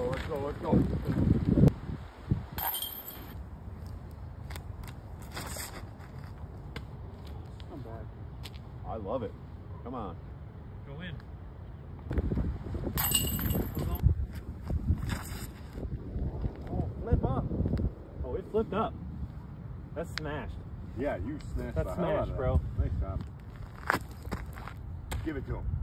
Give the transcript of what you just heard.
go, let's go, let's go. Not bad. I love it. Come on. Go in. Oh, flip up. Oh, it flipped up. That's smashed. Yeah, you snatched That's the hell out smashed, that. bro. Nice job. Give it to him.